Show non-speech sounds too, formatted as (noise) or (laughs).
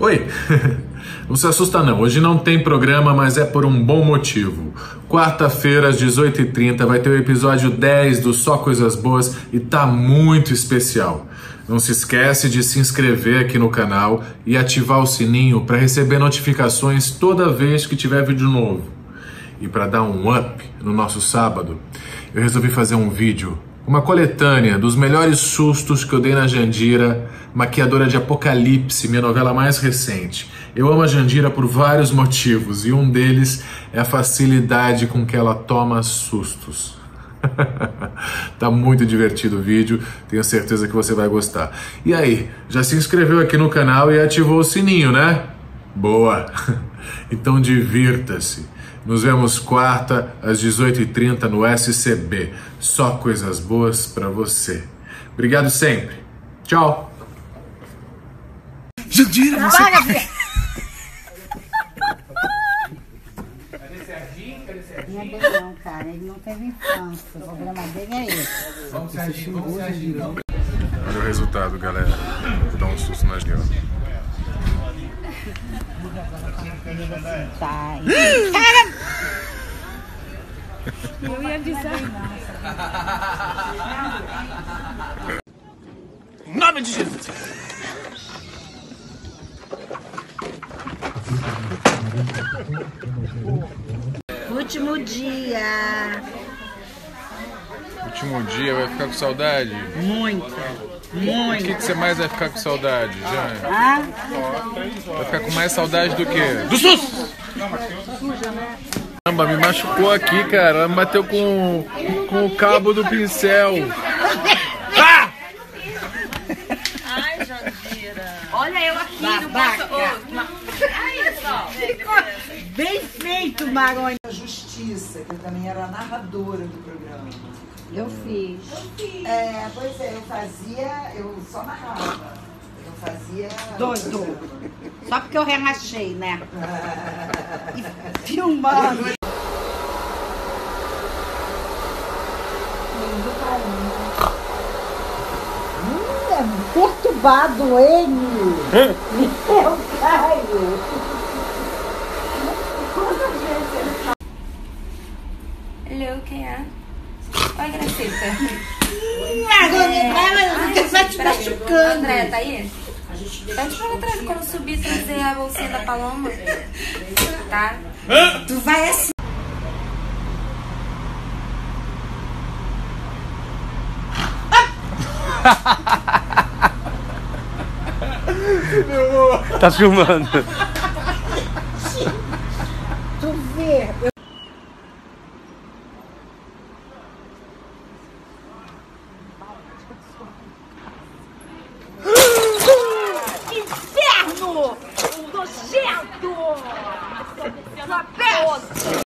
Oi! (laughs) Não se assusta não, hoje não tem programa, mas é por um bom motivo. Quarta-feira, às 18h30, vai ter o episódio 10 do Só Coisas Boas e tá muito especial. Não se esquece de se inscrever aqui no canal e ativar o sininho para receber notificações toda vez que tiver vídeo novo. E para dar um up no nosso sábado, eu resolvi fazer um vídeo uma coletânea dos melhores sustos que eu dei na Jandira, maquiadora de Apocalipse, minha novela mais recente. Eu amo a Jandira por vários motivos e um deles é a facilidade com que ela toma sustos. (laughs) tá muito divertido o vídeo, tenho certeza que você vai gostar. E aí, já se inscreveu aqui no canal e ativou o sininho, né? Boa! (laughs) Então divirta-se. Nos vemos quarta às 18h30 no SCB. Só coisas boas para você. Obrigado sempre. Tchau. Jandira, você... Não é não, cara. Ele não teve infância. O problema dele é esse. Vamos, Serginho, vamos, Serginho. Olha o resultado, galera. Vou dar um susto na Gil. Tá. Eu ia avisar. Em nome de Jesus. Último dia. Último dia, vai ficar com saudade? Muito. O Muito. que, que você mais vai ficar com saudade, Jane? Ah, Vai ficar com mais saudade do quê? Do SUS! Caramba, me machucou aqui, cara. Ela me bateu com, com o cabo do pincel. Ai, Jandira. Olha eu aqui Babaca. no. Aí, só. bem feito, Maroni. Justiça, que eu também era narradora do programa. Eu fiz. É, pois é, eu fazia, eu só narrava. Eu fazia. Doido. Só porque eu relaxei, né? (laughs) E filmando. Hum, é perturbado ele. Meu Caio. Hello, quem é? Oi, Gracita. Maroni, ela Ai, vai te peraí. machucando. André, tá aí? Pede pra ela trazer quando subir trazer a bolsinha da Paloma. Tá? Tu vai assim. (laughs) Tá filmando. Tu vê. Eu... Inferno! Nojento! Sua